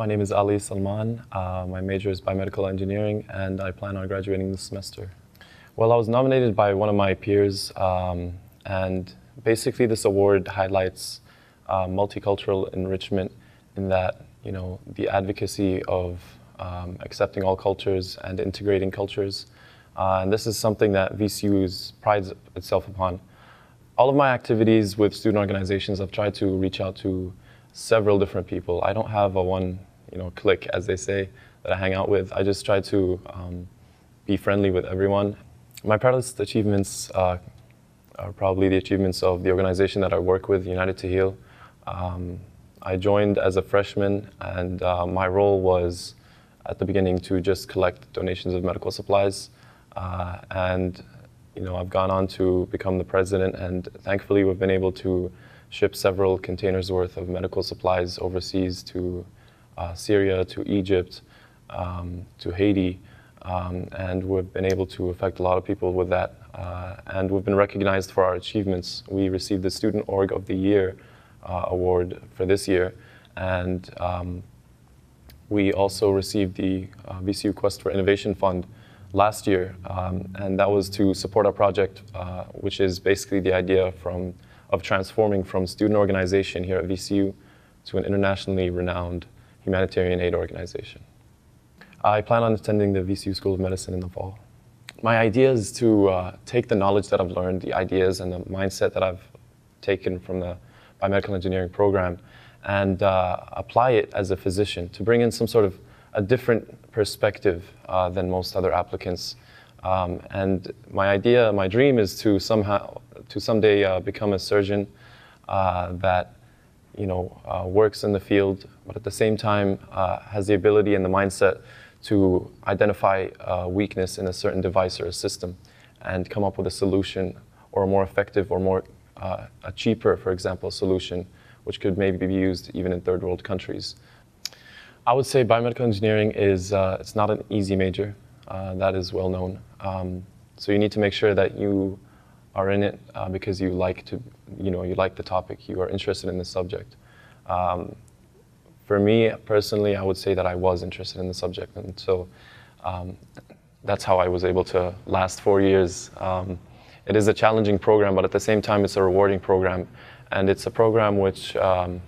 My name is Ali Salman. Uh, my major is biomedical engineering, and I plan on graduating this semester. Well, I was nominated by one of my peers, um, and basically this award highlights uh, multicultural enrichment in that, you know, the advocacy of um, accepting all cultures and integrating cultures. Uh, and this is something that VCU prides itself upon. All of my activities with student organizations, I've tried to reach out to several different people. I don't have a one, you know, clique, as they say, that I hang out with. I just try to um, be friendly with everyone. My proudest achievements uh, are probably the achievements of the organization that I work with, United 2 Heal. Um, I joined as a freshman, and uh, my role was at the beginning to just collect donations of medical supplies. Uh, and you know, I've gone on to become the president, and thankfully, we've been able to ship several containers worth of medical supplies overseas to uh, Syria, to Egypt, um, to Haiti, um, and we've been able to affect a lot of people with that. Uh, and we've been recognized for our achievements. We received the Student Org of the Year uh, award for this year, and um, we also received the uh, VCU Quest for Innovation Fund last year, um, and that was to support our project, uh, which is basically the idea from of transforming from student organization here at VCU to an internationally renowned humanitarian aid organization. I plan on attending the VCU School of Medicine in the fall. My idea is to uh, take the knowledge that I've learned, the ideas and the mindset that I've taken from the biomedical engineering program, and uh, apply it as a physician to bring in some sort of a different perspective uh, than most other applicants. Um, and my idea, my dream is to somehow to someday uh, become a surgeon uh, that you know uh, works in the field, but at the same time uh, has the ability and the mindset to identify weakness in a certain device or a system, and come up with a solution or a more effective or more uh, a cheaper, for example, solution, which could maybe be used even in third world countries. I would say biomedical engineering is uh, it's not an easy major. Uh, that is well known. Um, so you need to make sure that you are in it uh, because you like to, you know, you like the topic, you are interested in the subject. Um, for me personally, I would say that I was interested in the subject, and so um, that's how I was able to last four years. Um, it is a challenging program, but at the same time, it's a rewarding program, and it's a program which um,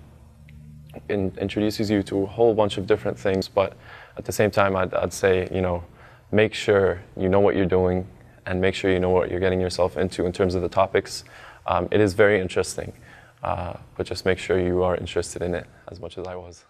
in, introduces you to a whole bunch of different things. But at the same time, I'd, I'd say, you know, make sure you know what you're doing, and make sure you know what you're getting yourself into in terms of the topics. Um, it is very interesting, uh, but just make sure you are interested in it as much as I was.